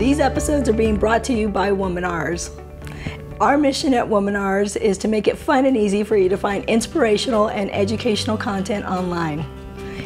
These episodes are being brought to you by Womanars. Our mission at Womanars is to make it fun and easy for you to find inspirational and educational content online.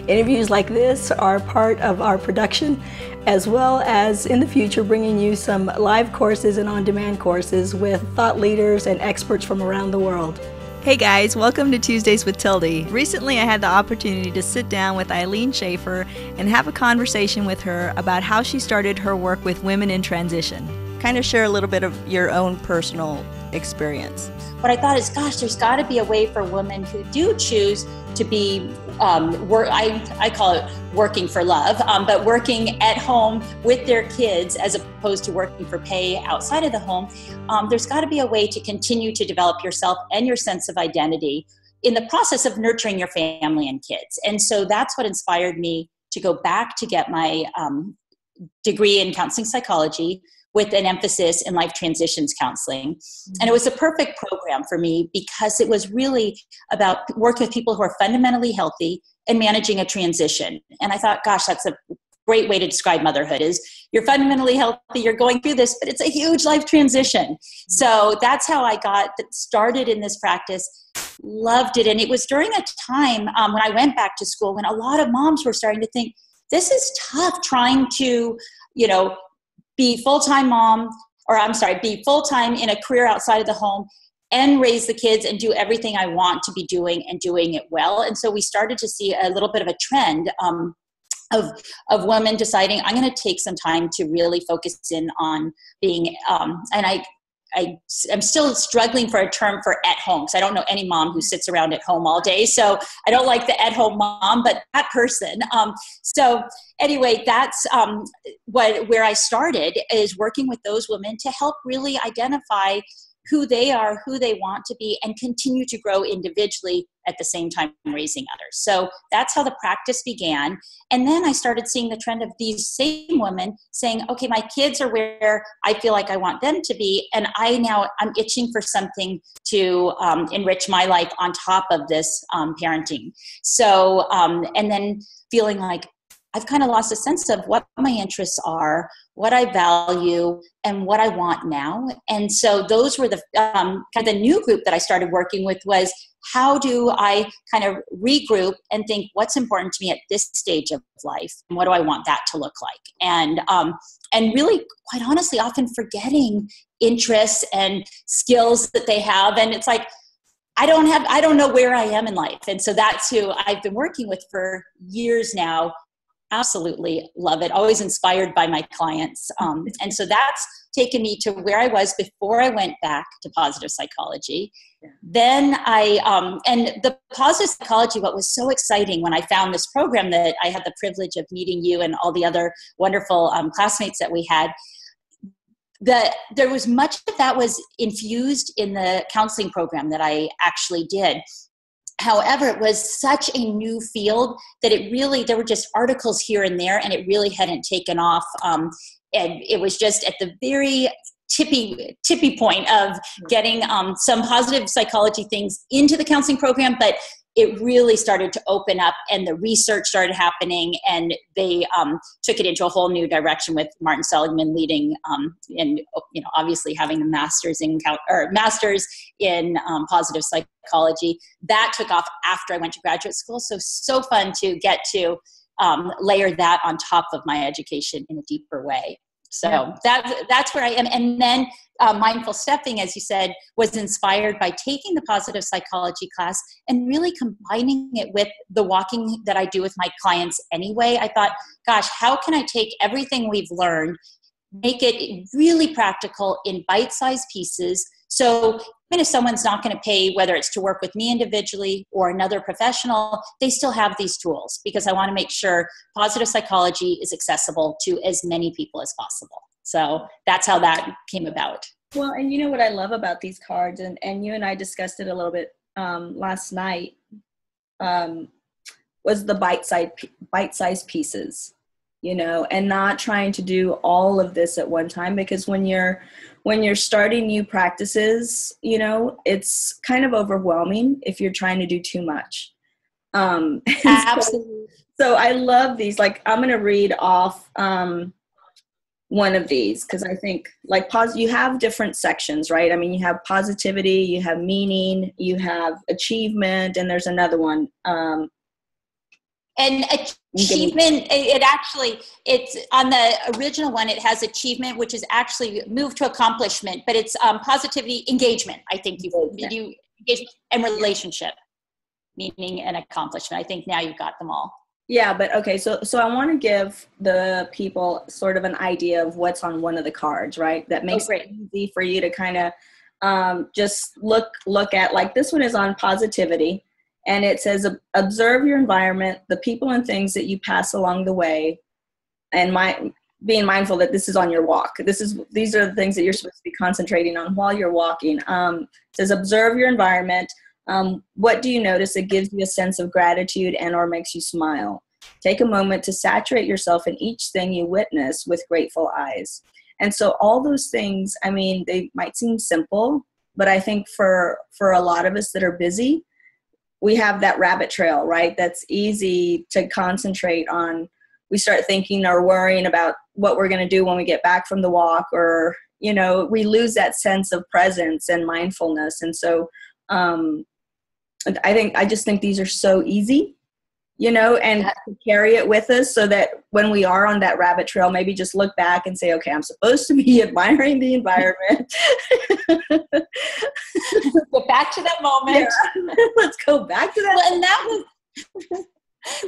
Interviews like this are part of our production, as well as in the future bringing you some live courses and on demand courses with thought leaders and experts from around the world. Hey guys, welcome to Tuesdays with Tilde. Recently, I had the opportunity to sit down with Ilene Schaffer and have a conversation with her about how she started her work with women in transition. Kind of share a little bit of your own personal experience. What I thought is, gosh, there's got to be a way for women who do choose to be um, work. I, I call it working for love, um, but working at home with their kids as opposed to working for pay outside of the home. Um, there's got to be a way to continue to develop yourself and your sense of identity in the process of nurturing your family and kids. And so that's what inspired me to go back to get my um, degree in counseling psychology with an emphasis in life transitions counseling. Mm-hmm. And it was a perfect program for me because it was really about working with people who are fundamentally healthy and managing a transition. And I thought, gosh, that's a great way to describe motherhood is you're fundamentally healthy you're going through this but it's a huge life transition so that's how i got started in this practice loved it and it was during a time um, when i went back to school when a lot of moms were starting to think this is tough trying to you know be full-time mom or i'm sorry be full-time in a career outside of the home and raise the kids and do everything i want to be doing and doing it well. And so we started to see a little bit of a trend um, of of women deciding i'm going to take some time to really focus in on being um, and i I, am still struggling for a term for at home because I don't know any mom who sits around at home all day. So I don't like the at home mom, but that person. Um, so anyway, that's um, what where I started is working with those women to help really identify who they are, who they want to be, and continue to grow individually at the same time raising others. So that's how the practice began. And then I started seeing the trend of these same women saying, okay, my kids are where I feel like I want them to be. And I now, I'm itching for something to um, enrich my life on top of this um, parenting. So, um, and then feeling like, I've kind of lost a sense of what my interests are, what I value, and what I want now. And so those were the um, kind of the new group that I started working with was how do I kind of regroup and think what's important to me at this stage of life and what do I want that to look like? And um, and really, quite honestly, often forgetting interests and skills that they have, and it's like. I don't have I don't know where I am in life. And so that's who I've been working with for years now absolutely love it always inspired by my clients um, and so that's taken me to where i was before i went back to positive psychology. Yeah. then i um, and the positive psychology what was so exciting when i found this program that i had the privilege of meeting you and all the other wonderful um, classmates that we had that there was much of that was infused in the counseling program that i actually did However, it was such a new field that it really, there were just articles here and there, and it really hadn't taken off. Um, and it was just at the very tippy tippy point of getting um, some positive psychology things into the counseling program but it really started to open up and the research started happening and they um, took it into a whole new direction with martin seligman leading um, and you know obviously having a master's in or masters in um, positive psychology. That took off after i went to graduate school. So so fun to get to um, layer that on top of my education in a deeper way so yeah. that, that's where i am and then uh, mindful stepping, as you said, was inspired by taking the positive psychology class and really combining it with the walking that I do with my clients anyway. I thought, gosh, how can I take everything we've learned, make it really practical in bite sized pieces? So even if someone's not going to pay, whether it's to work with me individually or another professional, they still have these tools because I want to make sure positive psychology is accessible to as many people as possible. So that's how that came about. Well, and you know what I love about these cards, and, and you and I discussed it a little bit um, last night, um, was the bite size bite size pieces, you know, and not trying to do all of this at one time because when you're when you're starting new practices, you know, it's kind of overwhelming if you're trying to do too much. Um, Absolutely. So, so I love these. Like I'm going to read off. Um, one of these because I think like pos you have different sections, right? I mean, you have positivity, you have meaning, you have achievement, and there's another one. Um, and achievement it actually it's on the original one it has achievement which is actually moved to accomplishment but it's um, positivity engagement i think you you and relationship meaning and accomplishment i think now you've got them all yeah, but okay, so so I want to give the people sort of an idea of what's on one of the cards, right? That makes oh, it easy for you to kind of um, just look look at. Like this one is on positivity, and it says observe your environment, the people and things that you pass along the way, and my being mindful that this is on your walk. This is these are the things that you're supposed to be concentrating on while you're walking. Um, says observe your environment um, what do you notice that gives you a sense of gratitude and or makes you smile? Take a moment to saturate yourself in each thing you witness with grateful eyes. And so all those things, I mean, they might seem simple, but I think for for a lot of us that are busy, we have that rabbit trail, right? That's easy to concentrate on. We start thinking or worrying about what we're going to do when we get back from the walk or you know, we lose that sense of presence and mindfulness. And so um, I think I just think these are so easy, you know, and carry it with us so that when we are on that rabbit trail, maybe just look back and say, okay, I'm supposed to be admiring the environment. go back to that moment. Yeah. Let's go back to that. Well, and that was.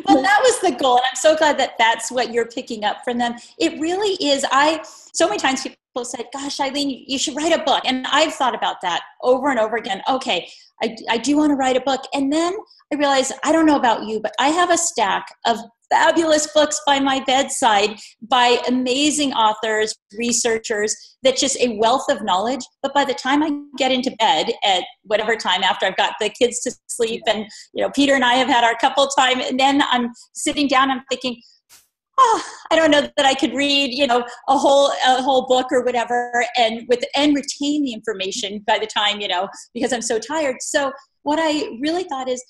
well that was the goal and i'm so glad that that's what you're picking up from them it really is i so many times people said gosh Ilene you should write a book and i've thought about that over and over again okay I, I do want to write a book. And then I realized, I don't know about you, but I have a stack of fabulous books by my bedside by amazing authors, researchers, that's just a wealth of knowledge. But by the time I get into bed at whatever time after I've got the kids to sleep and, you know, Peter and I have had our couple time, and then I'm sitting down, I'm thinking, oh, I don't know that I could read, you know, a whole a whole book or whatever, and with and retain the information by the time, you know, because I'm so tired. So what I really thought is,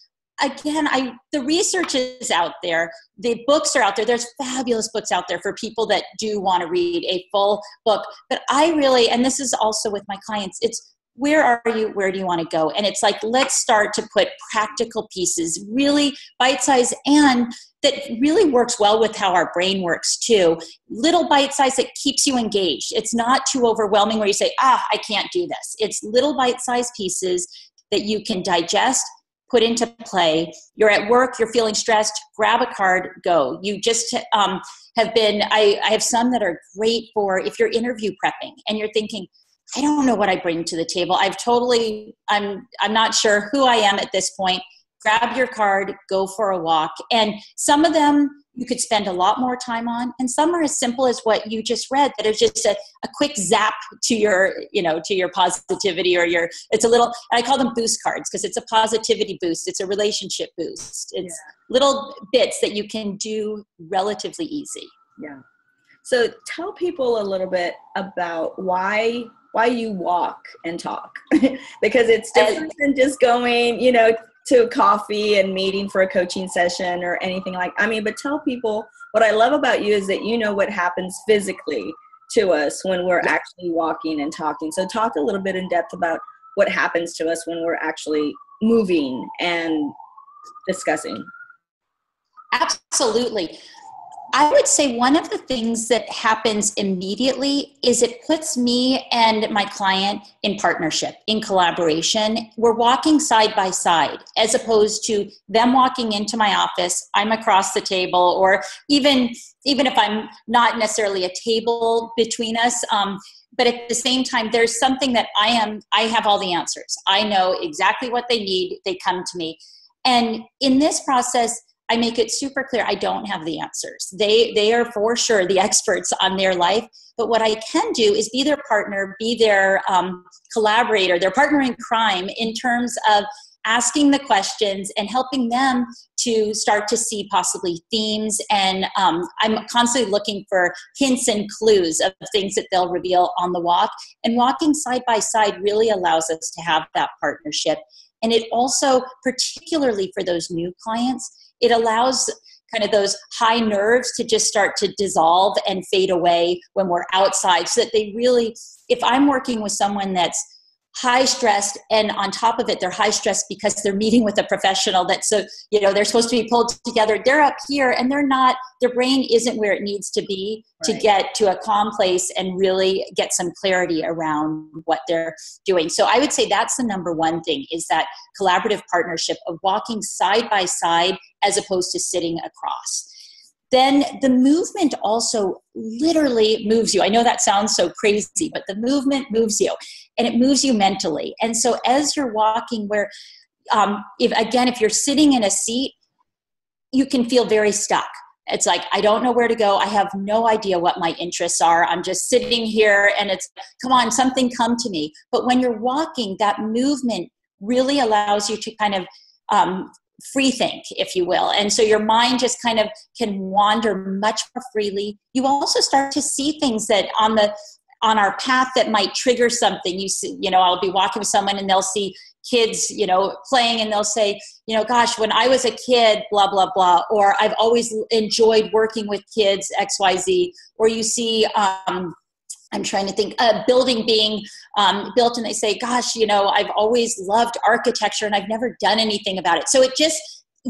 again, I the research is out there, the books are out there. There's fabulous books out there for people that do want to read a full book. But I really, and this is also with my clients, it's where are you where do you want to go? And it's like let's start to put practical pieces really bite size and that really works well with how our brain works too. Little bite size that keeps you engaged. It's not too overwhelming where you say ah i can't do this. It's little bite size pieces that you can digest put into play you're at work you're feeling stressed grab a card go you just um, have been I, I have some that are great for if you're interview prepping and you're thinking I don't know what I bring to the table. I've totally, I'm, I'm not sure who I am at this point. Grab your card, go for a walk. And some of them you could spend a lot more time on, and some are as simple as what you just read. That is just a, a quick zap to your, you know, to your positivity or your. It's a little. I call them boost cards because it's a positivity boost. It's a relationship boost. It's yeah. little bits that you can do relatively easy. Yeah. So tell people a little bit about why why you walk and talk because it's different than just going you know to coffee and meeting for a coaching session or anything like i mean but tell people what i love about you is that you know what happens physically to us when we're actually walking and talking. So talk a little bit in depth about what happens to us when we're actually moving and discussing. Absolutely I would say one of the things that happens immediately is it puts me and my client in partnership, in collaboration. We're walking side by side as opposed to them walking into my office, I'm across the table, or even even if I'm not necessarily a table between us. Um, but at the same time there's something that i am i have all the answers i know exactly what they need they come to me and in this process I make it super clear I don't have the answers. They they are for sure the experts on their life. But what I can do is be their partner, be their um, collaborator, their partner in crime in terms of asking the questions and helping them to start to see possibly themes. And um, I'm constantly looking for hints and clues of things that they'll reveal on the walk. And walking side by side really allows us to have that partnership. And it also, particularly for those new clients, it allows kind of those high nerves to just start to dissolve and fade away when we're outside so that they really if i'm working with someone that's high stressed and on top of it they're high stressed because they're meeting with a professional that's so you know they're supposed to be pulled together they're up here and they're not their brain isn't where it needs to be right. to get to a calm place and really get some clarity around what they're doing so i would say that's the number one thing is that collaborative partnership of walking side by side as opposed to sitting across then the movement also literally moves you. I know that sounds so crazy, but the movement moves you and it moves you mentally. And so as you're walking, where um, if again, if you're sitting in a seat, you can feel very stuck. It's like, I don't know where to go. I have no idea what my interests are. I'm just sitting here and it's, come on, something come to me. But when you're walking, that movement really allows you to kind of um, free think, if you will. And so your mind just kind of can wander much more freely. You also start to see things that on the on our path that might trigger something. You see, you know, I'll be walking with someone and they'll see kids, you know, playing and they'll say, you know, gosh, when I was a kid, blah, blah, blah, or I've always enjoyed working with kids, XYZ, or you see um, I'm trying to think a building being um, built, and they say, "Gosh, you know, I've always loved architecture, and I've never done anything about it." So it just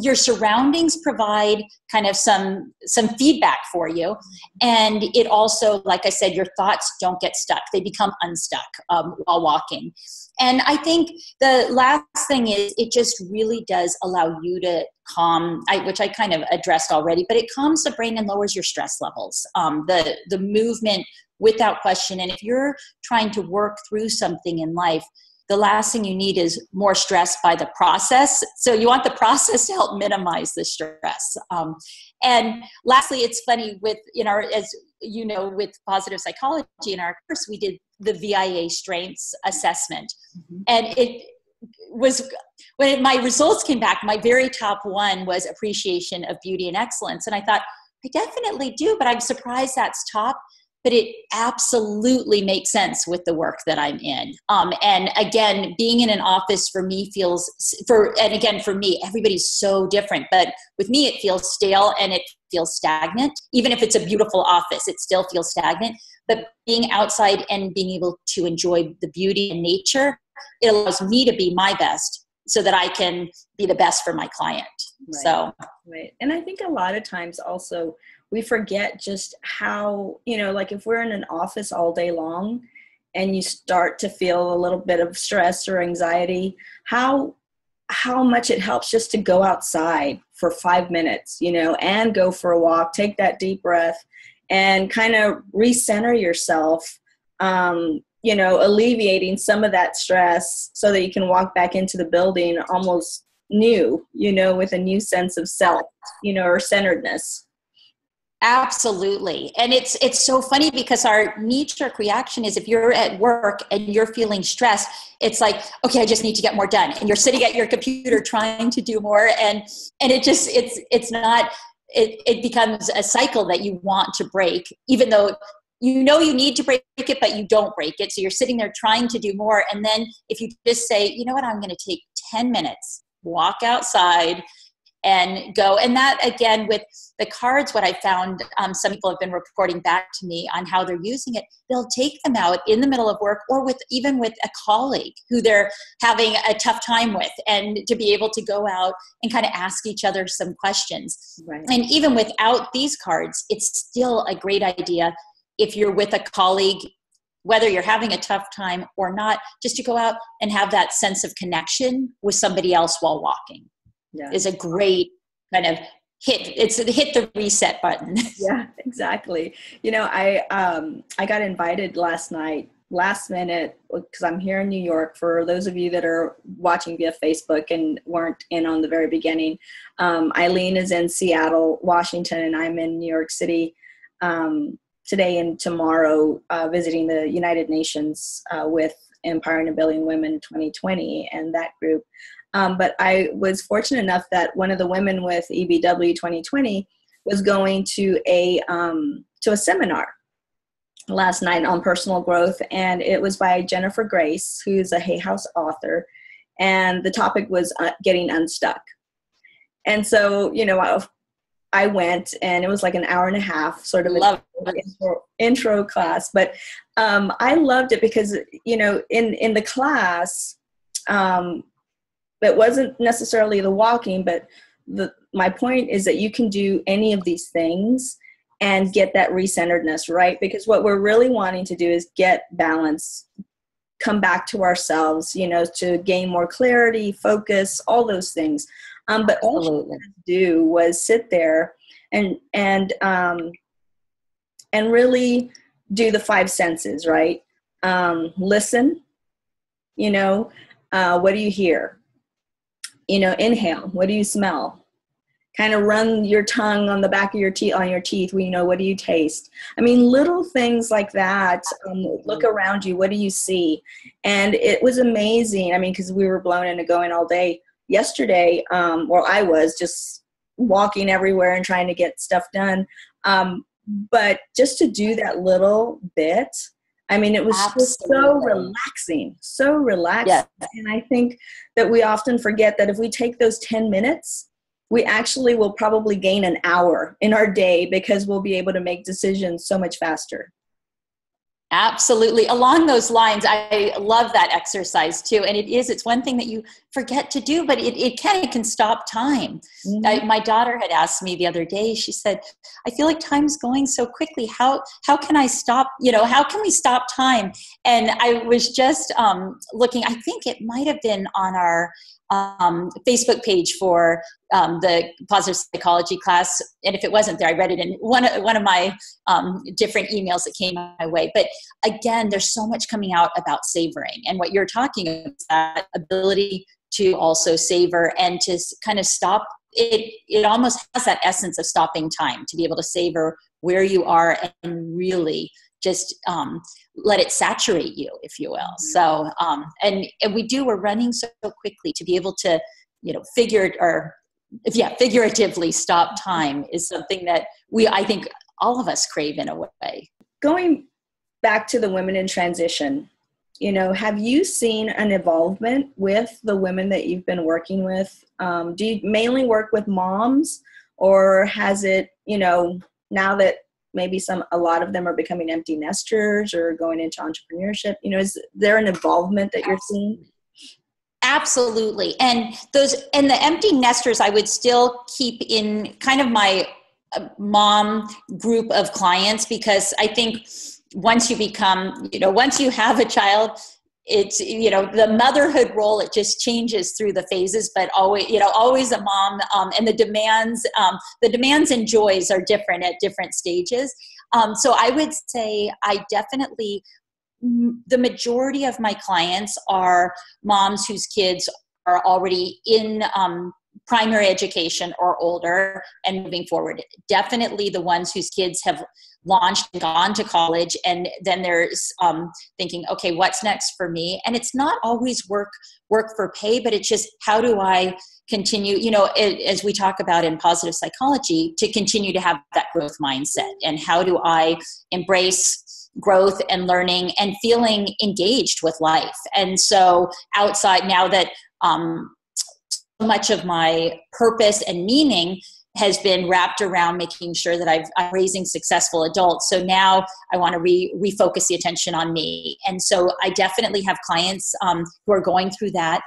your surroundings provide kind of some some feedback for you. And it also like i said your thoughts don't get stuck. They become unstuck um, while walking. And i think the last thing is it just really does allow you to calm I, which i kind of addressed already but it calms the brain and lowers your stress levels. Um, the the movement without question. And if you're trying to work through something in life, the last thing you need is more stress by the process. So you want the process to help minimize the stress. Um, and lastly, it's funny with in our as you know with positive psychology in our course we did the VIA strengths assessment, mm-hmm. and it was when my results came back. My very top one was appreciation of beauty and excellence, and I thought I definitely do, but I'm surprised that's top but it absolutely makes sense with the work that I'm in. Um, and again, being in an office for me feels for and again for me, everybody's so different. But with me, it feels stale and it feels stagnant. Even if it's a beautiful office, it still feels stagnant. But being outside and being able to enjoy the beauty and nature, it allows me to be my best so that I can be the best for my client. Right. So right. And I think a lot of times also we forget just how, you know, like if we're in an office all day long and you start to feel a little bit of stress or anxiety, how how much it helps just to go outside for 5 minutes, you know, and go for a walk, take that deep breath and kind of recenter yourself um, you know, alleviating some of that stress so that you can walk back into the building almost new, you know, with a new sense of self, you know, or centeredness. Absolutely. And it's it's so funny because our knee jerk reaction is if you're at work and you're feeling stressed, it's like, okay, I just need to get more done. And you're sitting at your computer trying to do more and and it just it's it's not it, it becomes a cycle that you want to break, even though you know you need to break it, but you don't break it. So you're sitting there trying to do more. And then if you just say, you know what, I'm going to take 10 minutes, walk outside, and go. And that again, with the cards, what I found, um, some people have been reporting back to me on how they're using it. They'll take them out in the middle of work or with even with a colleague who they're having a tough time with, and to be able to go out and kind of ask each other some questions. Right. And even without these cards, it's still a great idea if you're with a colleague whether you're having a tough time or not, just to go out and have that sense of connection with somebody else while walking yeah. is a great kind of hit it's hit the reset button. Yeah exactly. You know i um i got invited last night last minute because i'm here in new york for those of you that are watching via facebook and weren't in on the very beginning. Um, Ilene is in seattle washington and i'm in new york city. Um, today and tomorrow uh, visiting the united nations uh, with empowering a billion women 2020 and that group um, but I was fortunate enough that one of the women with EBW 2020 was going to a um, to a seminar last night on personal growth, and it was by Jennifer Grace, who's a Hay House author, and the topic was uh, getting unstuck. And so, you know, I went, and it was like an hour and a half, sort of Love intro, intro class. But um, I loved it because you know, in in the class, um, it wasn't necessarily the walking, but the my point is that you can do any of these things and get that recenteredness right because what we're really wanting to do is get balance come back to ourselves you know to gain more clarity focus all those things um, but all she had to do was sit there and and um, and really do the five senses right? Um, listen you know uh, what do you hear? You know inhale what do you smell? Kind of run your tongue on the back of your teeth on your teeth you know what do you taste? I mean little things like that um, look around you what do you see? And it was amazing i mean because we were blown into going all day yesterday um, well i was just walking everywhere and trying to get stuff done um, but just to do that little bit I mean, it was just so relaxing, so relaxing. Yes. And I think that we often forget that if we take those 10 minutes we actually will probably gain an hour in our day because we'll be able to make decisions so much faster. Absolutely. Along those lines, I love that exercise too. And it is, it's one thing that you forget to do, but it, it can, it can stop time. Mm-hmm. I, my daughter had asked me the other day, she said, I feel like time's going so quickly. How, how can I stop, you know, how can we stop time? And I was just um, looking, I think it might have been on our um, Facebook page for um, the positive psychology class. And if it wasn't there, I read it in one of, one of my um, different emails that came my way. But again, there's so much coming out about savoring. And what you're talking about, that ability to also savor and to kind of stop it it almost has that essence of stopping time to be able to savor where you are and really just um, let it saturate you, if you will. Mm-hmm. So, um, and, and we do, we're running so quickly to be able to, you know, figure or if yeah, figuratively stop time is something that we, I think all of us crave in a way. Going back to the women in transition, you know, have you seen an involvement with the women that you've been working with? Um, do you mainly work with moms or has it, you know, now that maybe some a lot of them are becoming empty nesters or going into entrepreneurship you know is there an involvement that you're seeing? Absolutely. And those and the empty nesters i would still keep in kind of my uh, mom group of clients because i think once you become you know once you have a child it's you know the motherhood role it just changes through the phases but always you know always a mom um, and the demands um, the demands and joys are different at different stages. Um, so i would say i definitely the majority of my clients are moms whose kids are already in um, primary education or older and moving forward. Definitely the ones whose kids have launched and gone to college and then there's um, thinking okay what's next for me? And it's not always work work for pay but it's just how do i continue you know it, as we talk about in positive psychology to continue to have that growth mindset. And how do i embrace growth and learning and feeling engaged with life? And so outside now that um, much of my purpose and meaning has been wrapped around making sure that I've, I'm raising successful adults. So now I want to re, refocus the attention on me. And so I definitely have clients um, who are going through that.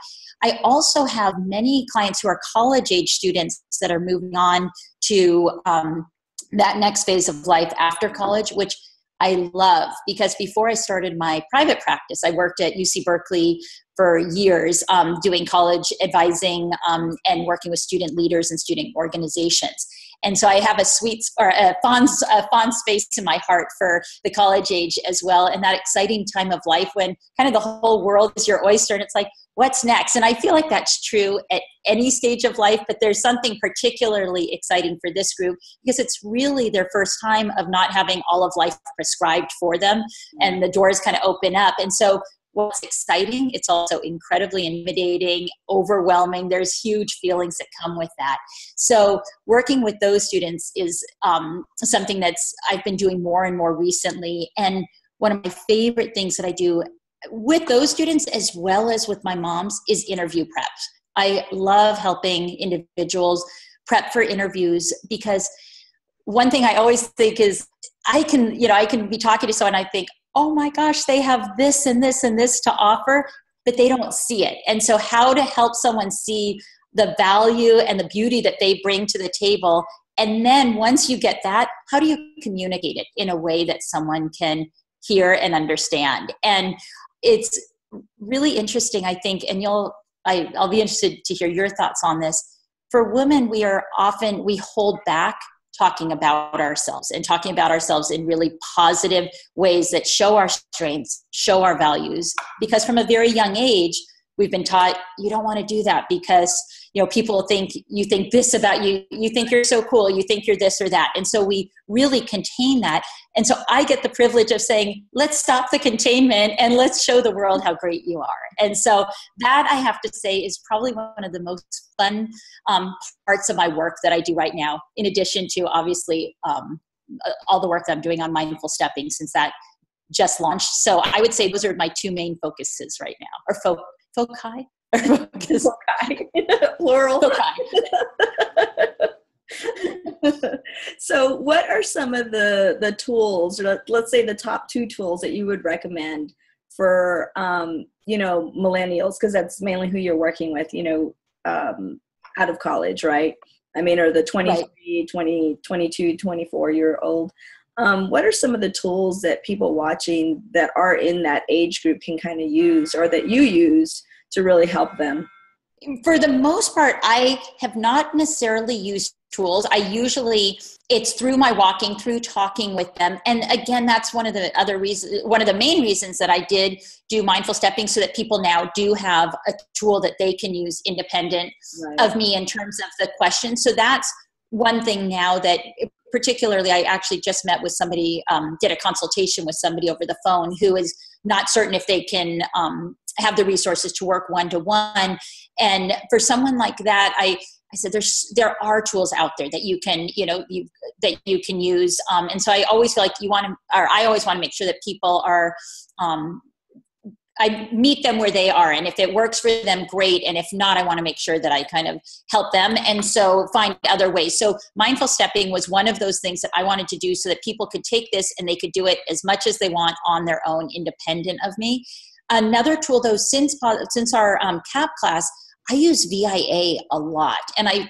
I also have many clients who are college age students that are moving on to um, that next phase of life after college, which I love because before I started my private practice, I worked at UC Berkeley for years um, doing college advising um, and working with student leaders and student organizations. And so I have a sweet or a fond, a fond space in my heart for the college age as well, and that exciting time of life when kind of the whole world is your oyster, and it's like, what's next? And I feel like that's true at any stage of life, but there's something particularly exciting for this group because it's really their first time of not having all of life prescribed for them, and the doors kind of open up. And so what's exciting it's also incredibly intimidating overwhelming. There's huge feelings that come with that. So working with those students is um, something that's i've been doing more and more recently. And one of my favorite things that i do with those students as well as with my moms is interview prep. I love helping individuals prep for interviews because one thing I always think is I can, you know, I can be talking to someone, I think, oh my gosh, they have this and this and this to offer, but they don't see it. And so, how to help someone see the value and the beauty that they bring to the table. And then once you get that, how do you communicate it in a way that someone can hear and understand? And it's really interesting, I think, and you'll, I, I'll be interested to hear your thoughts on this. For women, we are often, we hold back talking about ourselves and talking about ourselves in really positive ways that show our strengths, show our values. Because from a very young age, we've been taught you don't want to do that because you know people think you think this about you you think you're so cool you think you're this or that. And so we really contain that. And so i get the privilege of saying let's stop the containment and let's show the world how great you are. And so that i have to say is probably one of the most fun um, parts of my work that i do right now in addition to obviously um, all the work that i'm doing on mindful stepping since that just launched. So i would say those are my two main focuses right now or fo- foci foci plural. So what are some of the the tools or let's say the top two tools that you would recommend for um, you know millennials? Because that's mainly who you're working with you know um, out of college right? I mean or the 23 right. 20 22 24 year old. Um, what are some of the tools that people watching that are in that age group can kind of use or that you use to really help them. For the most part i have not necessarily used tools. I usually it's through my walking through talking with them. And again that's one of the other reasons one of the main reasons that i did do mindful stepping so that people now do have a tool that they can use independent right. of me in terms of the questions. So that's one thing now that particularly i actually just met with somebody um, did a consultation with somebody over the phone who is not certain if they can um, have the resources to work one to one and for someone like that i I said there's there are tools out there that you can you know you that you can use. Um, and so I always feel like you want to or I always want to make sure that people are um, I meet them where they are and if it works for them great and if not I want to make sure that I kind of help them and so find other ways. So mindful stepping was one of those things that I wanted to do so that people could take this and they could do it as much as they want on their own independent of me. Another tool, though, since since our um, CAP class, I use VIA a lot, and I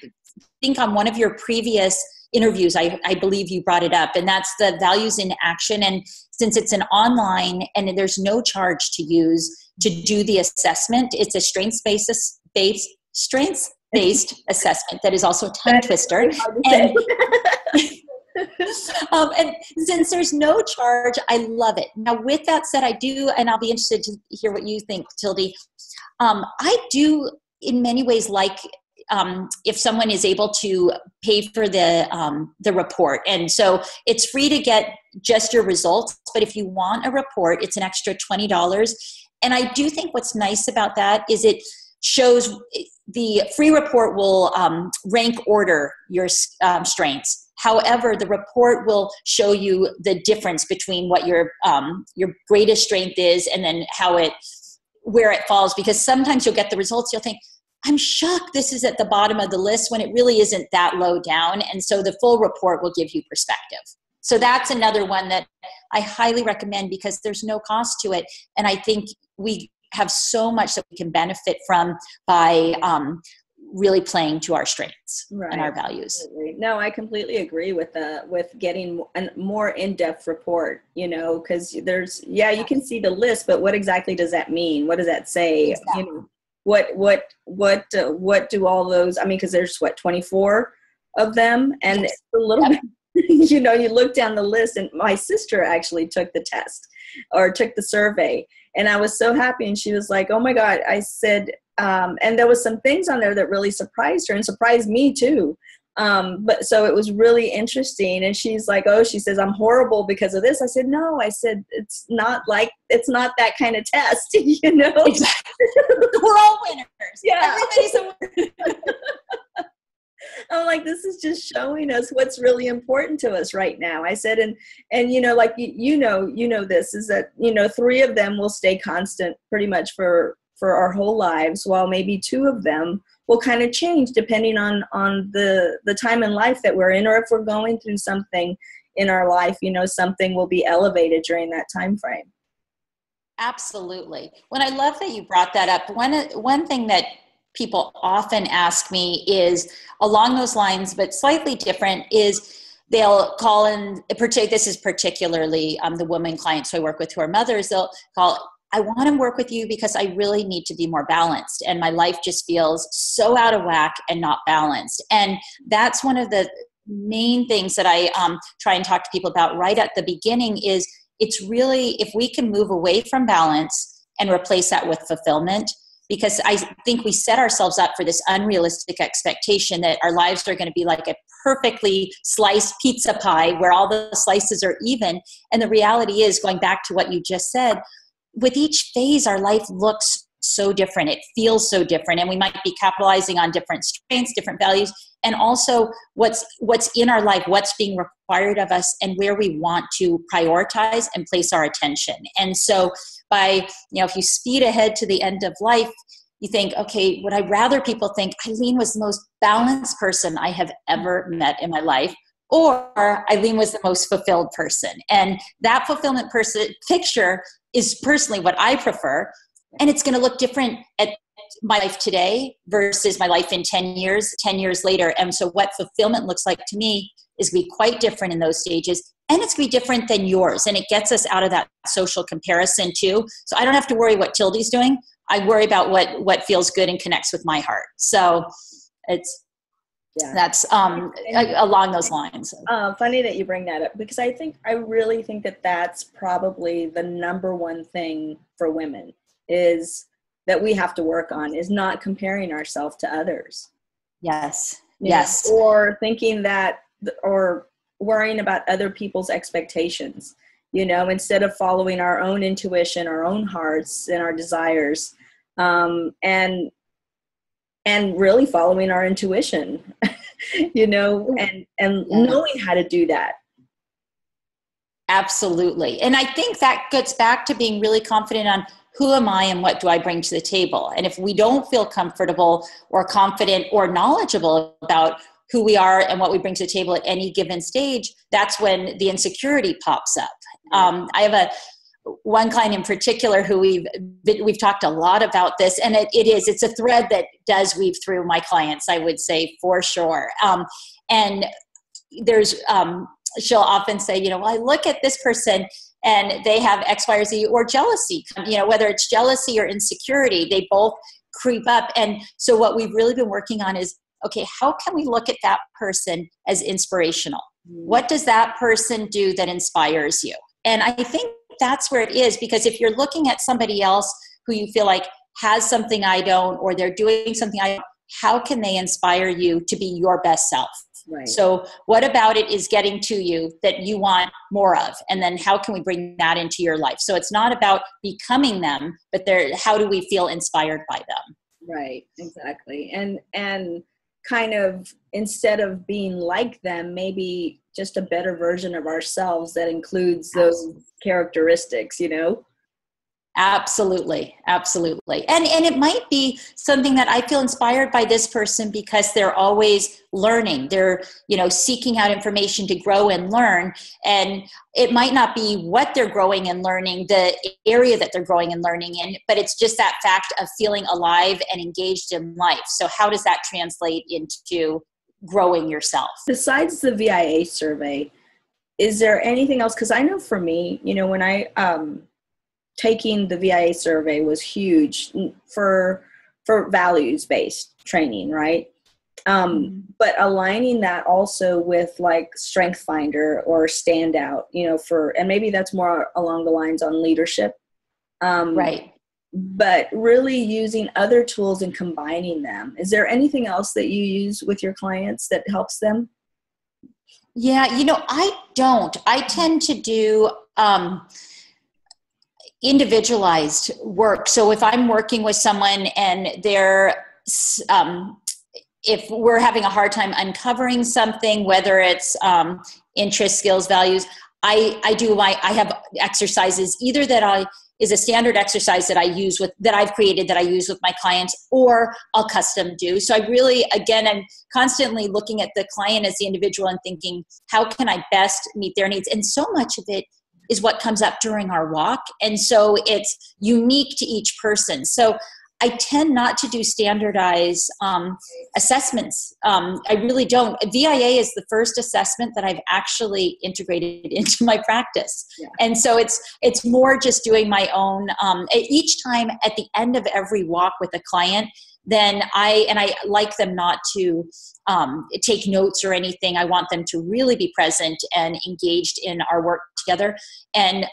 think on one of your previous interviews, I, I believe you brought it up, and that's the values in action. And since it's an online and there's no charge to use to do the assessment, it's a strengths based based strengths based assessment that is also a tongue twister. And, um, and since there's no charge, I love it. Now, with that said, I do, and I'll be interested to hear what you think, Tilde. Um, I do, in many ways, like um, if someone is able to pay for the um, the report, and so it's free to get just your results. But if you want a report, it's an extra twenty dollars. And I do think what's nice about that is it shows the free report will um, rank order your um, strengths However, the report will show you the difference between what your um, your greatest strength is and then how it where it falls. Because sometimes you'll get the results, you'll think, I'm shocked this is at the bottom of the list when it really isn't that low down. And so the full report will give you perspective. So that's another one that I highly recommend because there's no cost to it. And I think we have so much that we can benefit from by um, really playing to our strengths right. and our values. Absolutely. No, I completely agree with the with getting a more in-depth report, you know, cuz there's yeah, you can see the list, but what exactly does that mean? What does that say? Exactly. You know, what what what uh, what do all those I mean cuz there's what 24 of them and yes. a little yep. bit you know, you look down the list and my sister actually took the test or took the survey and I was so happy and she was like, "Oh my god." I said um, and there was some things on there that really surprised her and surprised me too um, but so it was really interesting. And she's like oh she says i'm horrible because of this. I said no i said it's not like it's not that kind of test you know? Exactly. we're all winners. Yeah. Everybody's a winner. I'm like, this is just showing us what's really important to us right now. I said, and and you know, like you, you know, you know, this is that you know, three of them will stay constant pretty much for for our whole lives while maybe two of them will kind of change depending on on the the time in life that we're in or if we're going through something in our life you know something will be elevated during that time frame. Absolutely. When i love that you brought that up one one thing that people often ask me is along those lines but slightly different is they'll call in this is particularly um, the women clients who i work with who are mothers they'll call I want to work with you because I really need to be more balanced. And my life just feels so out of whack and not balanced. And that's one of the main things that I um, try and talk to people about right at the beginning is it's really, if we can move away from balance and replace that with fulfillment, because I think we set ourselves up for this unrealistic expectation that our lives are going to be like a perfectly sliced pizza pie where all the slices are even. And the reality is, going back to what you just said, with each phase, our life looks so different. It feels so different, and we might be capitalizing on different strengths, different values, and also what's what's in our life, what's being required of us, and where we want to prioritize and place our attention. And so, by you know, if you speed ahead to the end of life, you think, okay, would I rather people think Ilene was the most balanced person I have ever met in my life? Or Ilene was the most fulfilled person. And that fulfillment person picture is personally what I prefer. And it's going to look different at my life today versus my life in 10 years, 10 years later. And so, what fulfillment looks like to me is going to be quite different in those stages. And it's going to be different than yours. And it gets us out of that social comparison too. So, I don't have to worry what Tilde's doing. I worry about what, what feels good and connects with my heart. So, it's yeah. that's um, along those lines. Uh, funny that you bring that up because I think I really think that that's probably the number one thing for women is that we have to work on is not comparing ourselves to others. Yes. yes. Or thinking that or worrying about other people's expectations. You know, instead of following our own intuition, our own hearts, and our desires, um, and and really following our intuition you know and and yeah. knowing how to do that. Absolutely. And i think that gets back to being really confident on who am i and what do i bring to the table? And if we don't feel comfortable or confident or knowledgeable about who we are and what we bring to the table at any given stage that's when the insecurity pops up. Um, i have a one client in particular who we've we've talked a lot about this and it, it is it's a thread that does weave through my clients i would say for sure. Um, and there's um, she'll often say you know well, i look at this person and they have x y or z or jealousy you know whether it's jealousy or insecurity they both creep up. And so what we've really been working on is okay how can we look at that person as inspirational? Mm. what does that person do that inspires you? And i think that's where it is because if you're looking at somebody else who you feel like has something I don't or they're doing something I don't, how can they inspire you to be your best self? Right. So, what about it is getting to you that you want more of? And then, how can we bring that into your life? So, it's not about becoming them, but there, how do we feel inspired by them? Right, exactly. And, and, kind of instead of being like them maybe just a better version of ourselves that includes those Absolutely. characteristics you know? Absolutely absolutely. And and it might be something that i feel inspired by this person because they're always learning. They're you know seeking out information to grow and learn. And it might not be what they're growing and learning the area that they're growing and learning in but it's just that fact of feeling alive and engaged in life. So how does that translate into growing yourself besides the via survey is there anything else because i know for me you know when i um taking the VIA survey was huge for for values based training, right? Um, mm-hmm. but aligning that also with like Strength Finder or Standout, you know, for and maybe that's more along the lines on leadership, um, right? But really using other tools and combining them. Is there anything else that you use with your clients that helps them? Yeah, you know, I don't. I tend to do. Um, individualized work. So if I'm working with someone and they're, um, if we're having a hard time uncovering something, whether it's um, interest, skills, values, I, I do my, I have exercises either that I is a standard exercise that I use with that I've created that I use with my clients or I'll custom do. So I really again I'm constantly looking at the client as the individual and thinking how can I best meet their needs and so much of it is what comes up during our walk and so it's unique to each person. So I tend not to do standardized um, assessments. Um, I really don't. VIA is the first assessment that I've actually integrated into my practice, yeah. and so it's it's more just doing my own. Um, each time at the end of every walk with a client, then I and I like them not to um, take notes or anything. I want them to really be present and engaged in our work together. And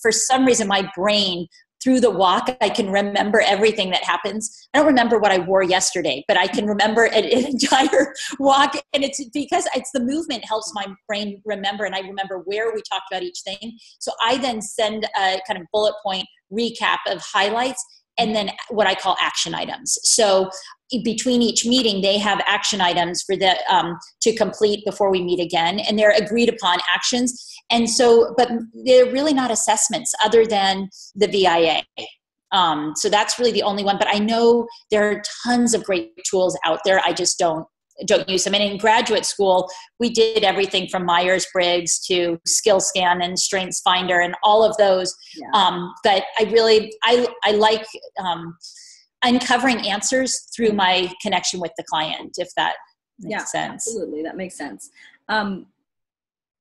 for some reason, my brain through the walk, I can remember everything that happens. I don't remember what I wore yesterday, but I can remember an, an entire walk. And it's because it's the movement helps my brain remember, and I remember where we talked about each thing. So I then send a kind of bullet point recap of highlights and then what I call action items. So between each meeting, they have action items for the um, to complete before we meet again, and they're agreed upon actions. And so, but they're really not assessments other than the VIA. Um, so that's really the only one. But I know there are tons of great tools out there. I just don't don't use them. And in graduate school, we did everything from Myers Briggs to skill scan and Strengths Finder and all of those. Yeah. Um, but I really I I like um, uncovering answers through my connection with the client. If that makes yeah, sense. Absolutely, that makes sense. Um,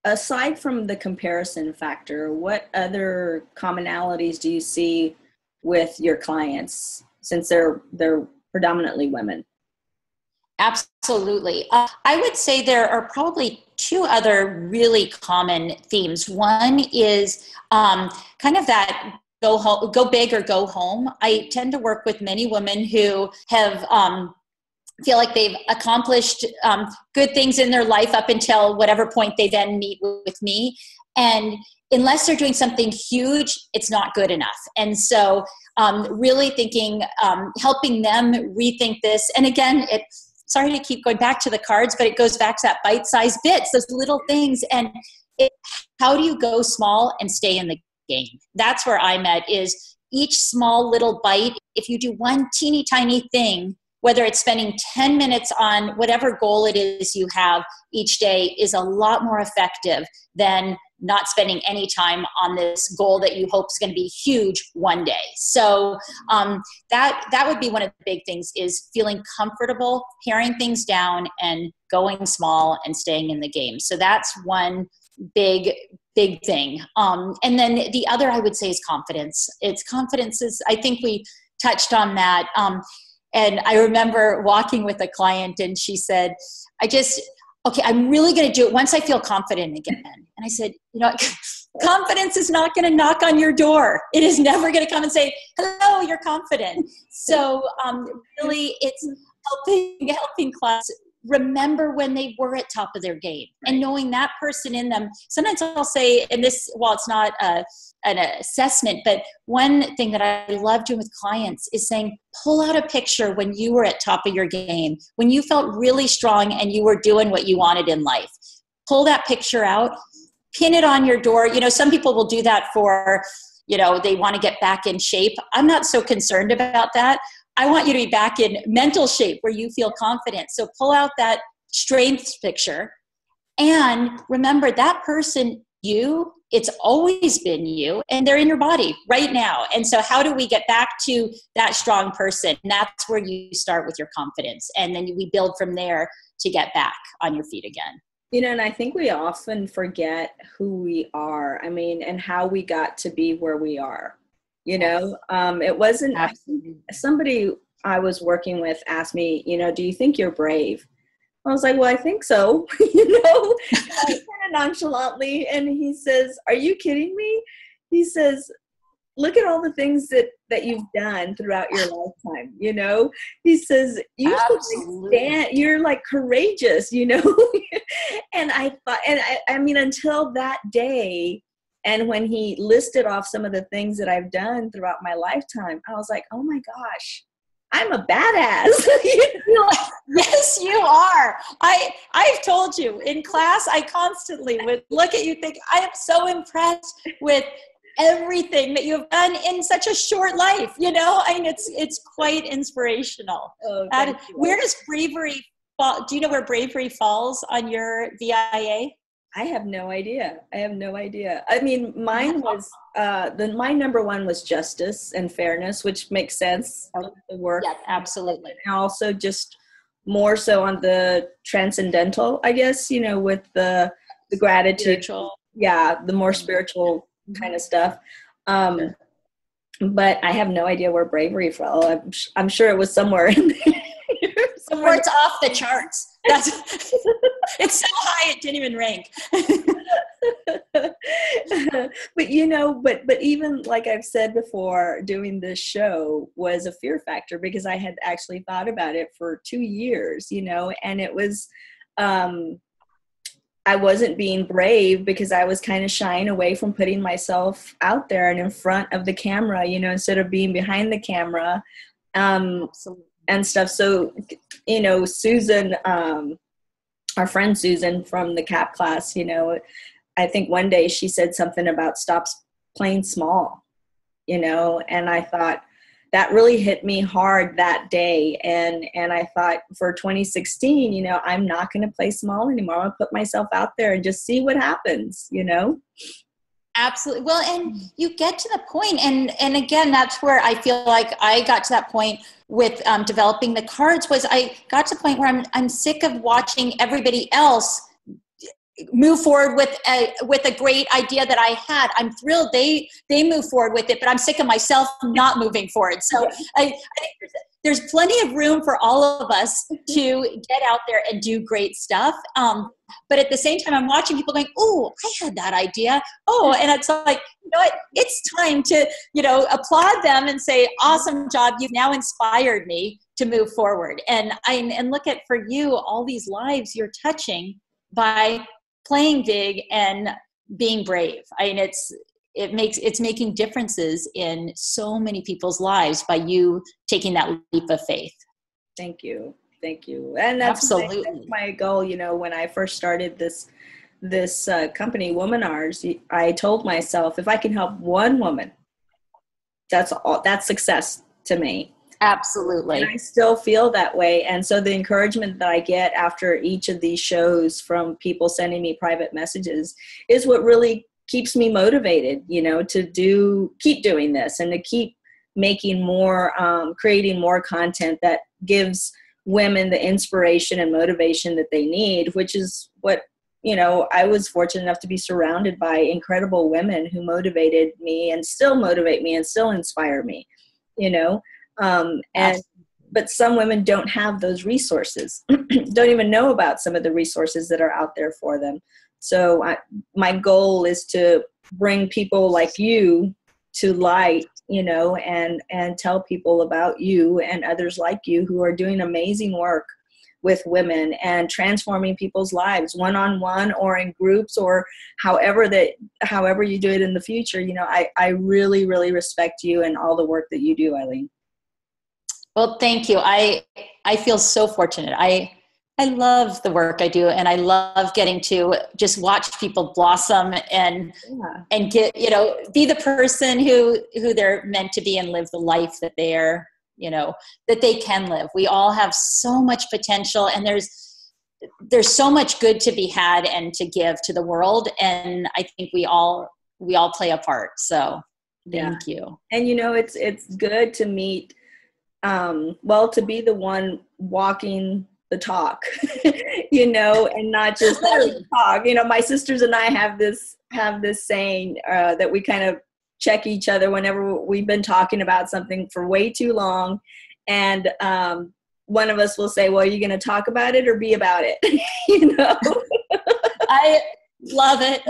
aside from the comparison factor, what other commonalities do you see with your clients since they're they're predominantly women? Absolutely. Uh, I would say there are probably two other really common themes. One is um, kind of that go home, go big or go home. I tend to work with many women who have um, feel like they've accomplished um, good things in their life up until whatever point they then meet with me. And unless they're doing something huge it's not good enough. And so um, really thinking um, helping them rethink this. And again it sorry to keep going back to the cards but it goes back to that bite-sized bits those little things. And it, how do you go small and stay in the game. That's where i'm at is each small little bite if you do one teeny tiny thing whether it's spending 10 minutes on whatever goal it is you have each day is a lot more effective than not spending any time on this goal that you hope is going to be huge one day. So um, that that would be one of the big things is feeling comfortable paring things down and going small and staying in the game. So that's one big big thing um, and then the other i would say is confidence it's confidence is i think we touched on that um, and I remember walking with a client and she said, I just, okay, I'm really going to do it once I feel confident again. And I said, you know, confidence is not going to knock on your door. It is never going to come and say, hello, you're confident. So um, really it's helping, helping class remember when they were at top of their game. And knowing that person in them sometimes i'll say and this while it's not a, an assessment but one thing that i love doing with clients is saying pull out a picture when you were at top of your game when you felt really strong and you were doing what you wanted in life. Pull that picture out pin it on your door. You know some people will do that for you know they want to get back in shape. I'm not so concerned about that I want you to be back in mental shape where you feel confident. So pull out that strength picture and remember that person, you, it's always been you, and they're in your body right now. And so, how do we get back to that strong person? And that's where you start with your confidence. And then we build from there to get back on your feet again. You know, and I think we often forget who we are. I mean, and how we got to be where we are you know um, it wasn't Absolutely. somebody i was working with asked me you know do you think you're brave? I was like well i think so. You know? Kind of nonchalantly and he says are you kidding me? He says look at all the things that that you've done throughout your lifetime you know? He says you stand you're like courageous you know? And i thought and I, I mean until that day and when he listed off some of the things that I've done throughout my lifetime, I was like, oh my gosh, I'm a badass. yes, you are. I I've told you in class. I constantly would look at you, think I am so impressed with everything that you've done in such a short life. You know, I mean, it's it's quite inspirational. Oh, That- where does bravery fall? Do you know where bravery falls on your VIA? I have no idea. I have no idea. I mean, mine was uh, the my number one was justice and fairness, which makes sense. Oh, The work, Yes, absolutely. and also just more so on the transcendental, I guess. You know, with the the gratitude, Spiritual. yeah, the more spiritual kind of stuff. Um, but I have no idea where bravery fell. I'm, sh- I'm sure it was somewhere in there. Somewhere it's off the charts. That's it's so high it didn't even rank. but you know but but even like i've said before doing this show was a fear factor because i had actually thought about it for two years you know and it was um i wasn't being brave because i was kind of shying away from putting myself out there and in front of the camera you know instead of being behind the camera um Absolutely. And stuff. So, you know, Susan, um, our friend Susan from the CAP class, you know, I think one day she said something about stop playing small, you know, and I thought that really hit me hard that day. And and I thought for 2016, you know, I'm not going to play small anymore. I'm going to put myself out there and just see what happens, you know. Absolutely. Well, and you get to the point, and and again, that's where I feel like I got to that point with um, developing the cards. Was I got to the point where I'm I'm sick of watching everybody else move forward with a with a great idea that I had. I'm thrilled they they move forward with it, but I'm sick of myself not moving forward. So I, I think there's, there's plenty of room for all of us to get out there and do great stuff. Um, but at the same time, I'm watching people going, "Oh, I had that idea." Oh, and it's like, you know what? It's time to you know applaud them and say, "Awesome job! You've now inspired me to move forward." And I and look at for you all these lives you're touching by playing big and being brave. I mean, it's it makes it's making differences in so many people's lives by you taking that leap of faith. Thank you. Thank you. And that's my- Absolutely. that's my goal. You know, when I first started this this uh, company, Womanars, I told myself if I can help one woman, that's all. That's success to me. Absolutely. And I still feel that way. And so the encouragement that I get after each of these shows from people sending me private messages is what really keeps me motivated, you know, to do, keep doing this and to keep making more, um, creating more content that gives women the inspiration and motivation that they need, which is what, you know, I was fortunate enough to be surrounded by incredible women who motivated me and still motivate me and still inspire me, you know? Um, and but some women don't have those resources don't even know about some of the resources that are out there for them so I, my goal is to bring people like you to light you know and and tell people about you and others like you who are doing amazing work with women and transforming people's lives one on one or in groups or however that however you do it in the future you know i i really really respect you and all the work that you do Ilene Well, thank you. I I feel so fortunate. I I love the work I do and I love getting to just watch people blossom and yeah and get, you know, be the person who who they're meant to be and live the life that they're, you know, that they can live. We all have so much potential and there's there's so much good to be had and to give to the world and I think we all we all play a part. So, Yeah. thank you. and you know it's it's good to meet um well to be the one walking the talk you know and not just talk. You know my sisters and i have this have this saying uh, that we kind of check each other whenever we've been talking about something for way too long. And um one of us will say well are you going to talk about it or be about it? You know? I love it.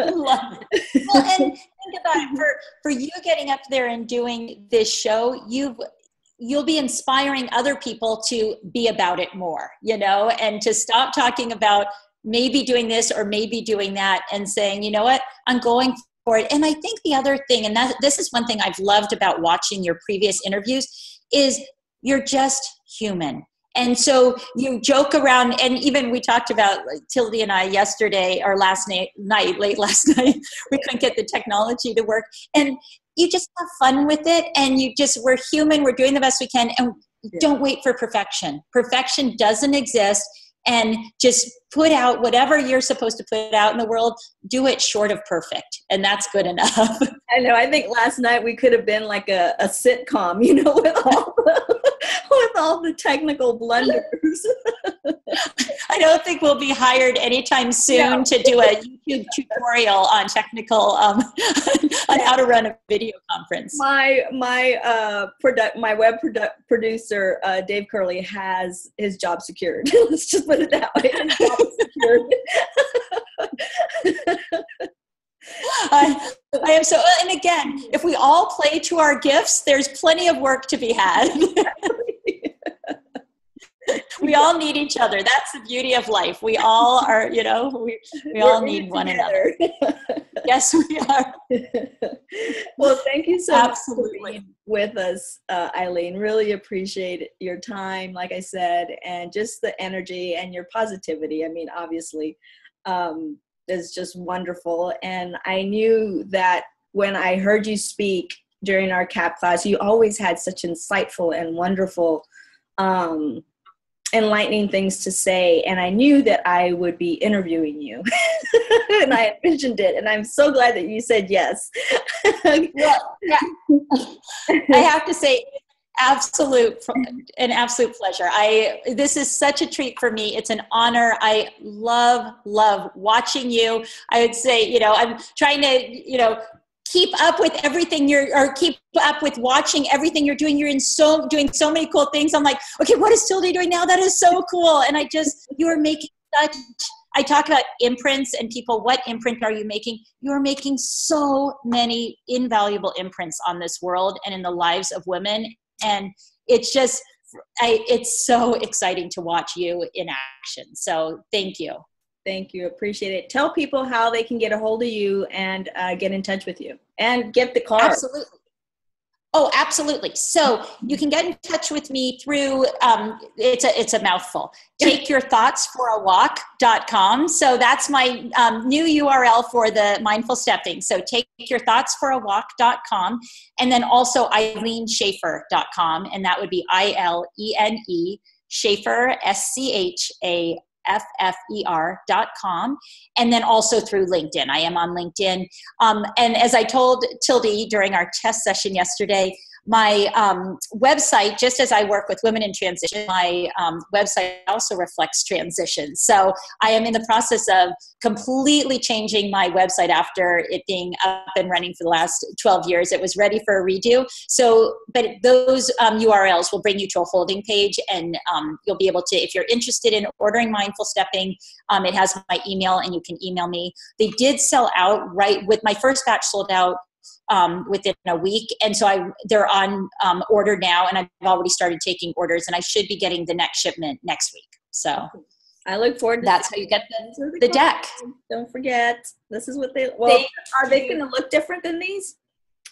love it. Well, and think about it. For for you getting up there and doing this show, you've you'll be inspiring other people to be about it more, you know, and to stop talking about maybe doing this or maybe doing that and saying, you know what, I'm going for it. And I think the other thing, and that this is one thing I've loved about watching your previous interviews, is you're just human And so you joke around, and even we talked about like, Tilde and I yesterday or last night, night, late last night, we couldn't get the technology to work. And you just have fun with it, and you just, we're human, we're doing the best we can, and yeah. don't wait for perfection. Perfection doesn't exist and just put out whatever you're supposed to put out in the world do it short of perfect and that's good enough i know i think last night we could have been like a, a sitcom you know with all the, with all the technical blunders. I don't think we'll be hired anytime soon no. to do a youtube tutorial on technical um, on how to run a video conference. My my uh product my web produ- producer uh, dave curley has his job secured. Let's just put it that way. I, I am so, and again, if we all play to our gifts, there's plenty of work to be had. We all need each other. That's the beauty of life. We all are, you know, we, we all need one another. yes, we are. well, thank you so Absolutely. much for being with us, uh, Ilene. Really appreciate your time, like I said, and just the energy and your positivity. I mean, obviously, um, is just wonderful. And I knew that when I heard you speak during our CAP class, you always had such insightful and wonderful um, enlightening things to say and i knew that i would be interviewing you. And i envisioned it and i'm so glad that you said yes. Well, yeah. i have to say absolute an absolute pleasure. I this is such a treat for me. It's an honor. I love love watching you. I would say you know i'm trying to you know keep up with everything you're or keep up with watching everything you're doing. You're in so doing so many cool things. I'm like okay what is Tilde doing now? That is so cool. And i just you are making such i talk about imprints and people what imprint are you making? You are making so many invaluable imprints on this world and in the lives of women. And it's just I, it's so exciting to watch you in action. So thank you. Thank you. Appreciate it. Tell people how they can get a hold of you and uh, get in touch with you and get the card. Absolutely. Oh, absolutely. So you can get in touch with me through um, it's a it's a mouthful. Take your thoughts for a walk.com. So that's my um, new URL for the mindful stepping. So take your thoughts for a walk.com and then also ileneschaffer.com and that would be I L E N E Schaffer S C H A ffer.com, and then also through LinkedIn. I am on LinkedIn. Um, and as I told Tilde during our test session yesterday, my um, website, just as I work with women in transition, my um, website also reflects transition. So I am in the process of completely changing my website after it being up and running for the last 12 years. It was ready for a redo. So, but those um, URLs will bring you to a holding page, and um, you'll be able to, if you're interested in ordering Mindful Stepping, um, it has my email, and you can email me. They did sell out right with my first batch sold out um, within a week. And so I they're on um, order now, and I've already started taking orders, and I should be getting the next shipment next week. So I look forward to that's how you get the, the, the deck. Don't forget, this is what they well they, are they going to look different than these?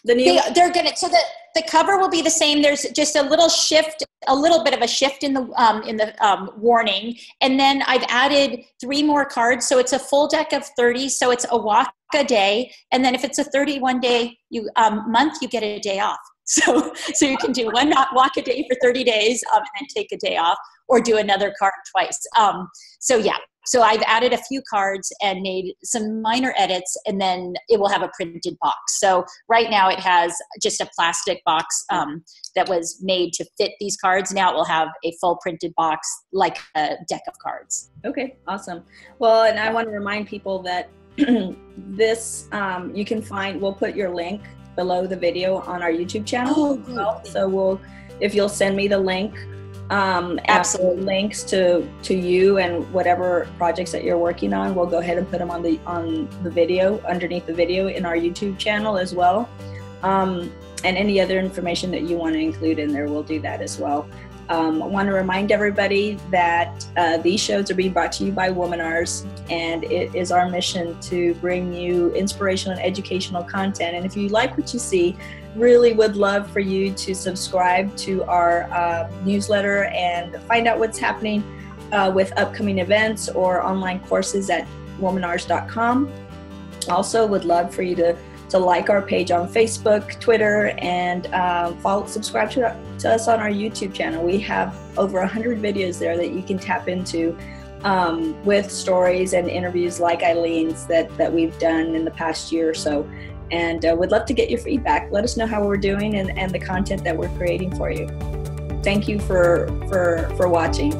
The new they, are going to so the the cover will be the same. There's just a little shift, a little bit of a shift in the um, in the um, warning, and then I've added three more cards. So it's a full deck of thirty. So it's a walk a day, and then if it's a thirty-one day you um, month, you get a day off. So so you can do one not walk a day for thirty days um, and then take a day off, or do another card twice. Um, so yeah, so I've added a few cards and made some minor edits, and then it will have a printed box. So right now it has just a plastic box um, that was made to fit these cards. Now it will have a full printed box like a deck of cards. Okay, awesome. Well, and I want to remind people that this um, you can find. We'll put your link below the video on our YouTube channel. Oh, well. So we'll if you'll send me the link um, absolute links to to you and whatever projects that you're working on. We'll go ahead and put them on the on the video underneath the video in our YouTube channel as well. Um, and any other information that you want to include in there, we'll do that as well. Um, I want to remind everybody that uh, these shows are being brought to you by Womanars, and it is our mission to bring you inspirational and educational content. And if you like what you see, really would love for you to subscribe to our uh, newsletter and find out what's happening uh, with upcoming events or online courses at womanars.com. Also, would love for you to to like our page on Facebook, Twitter, and um, follow, subscribe to, to, us on our YouTube channel. We have over 100 videos there that you can tap into um, with stories and interviews like Ilene's that, that we've done in the past year or so. And uh, would love to get your feedback. Let us know how we're doing and, and the content that we're creating for you. Thank you for, for, for watching.